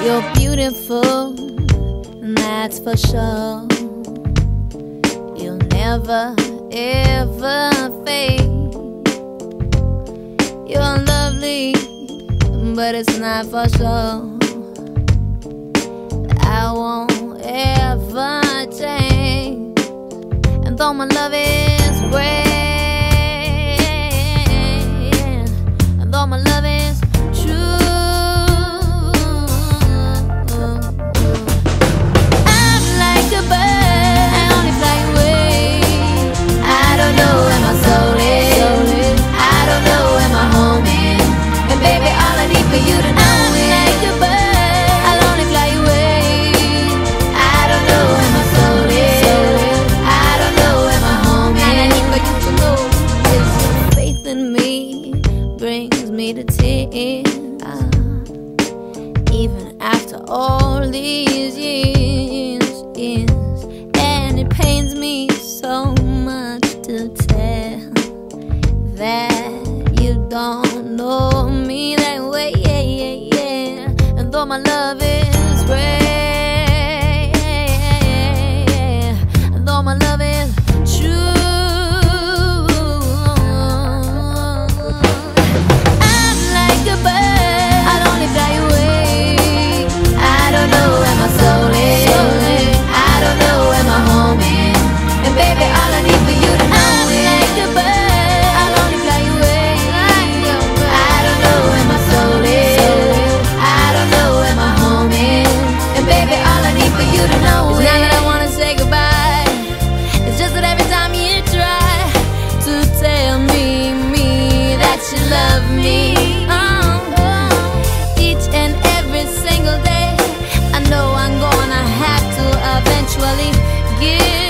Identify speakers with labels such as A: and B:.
A: You're beautiful, that's for sure. You'll never, ever fade. You're lovely, but it's not for sure. I won't ever change. And though my love is all these years is, and it pains me so much to tell that you don't know me that way. Yeah, yeah, yeah. And though my love slowly give